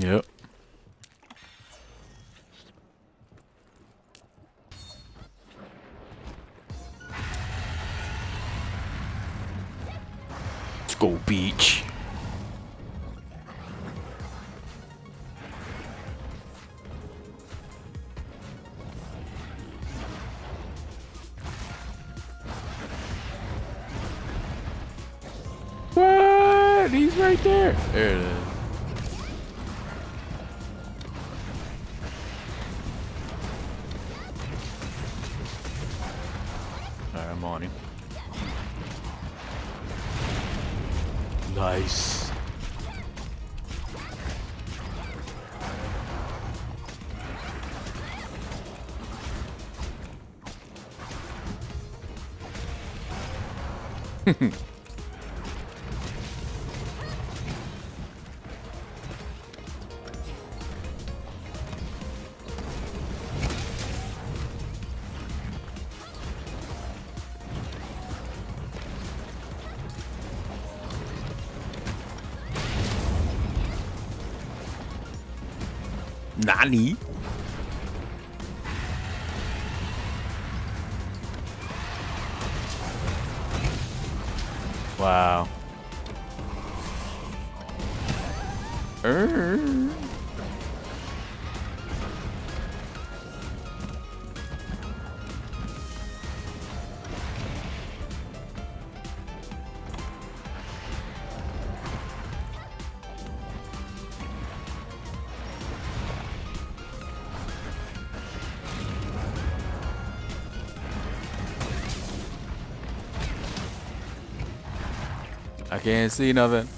Yep. Let's go beach. What? He's right there. There it is. Alright, I'm on him. Nice. 哪里？哇哦。嗯。嗯 I can't see nothing.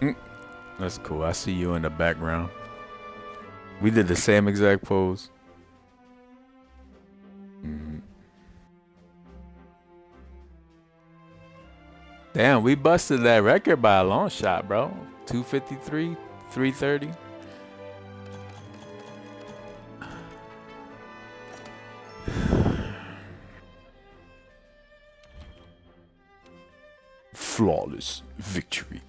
Mm, that's cool. I see you in the background. We did the same exact pose. Damn, we busted that record by a long shot, bro. 253, 330. Flawless victory.